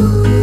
Ooh.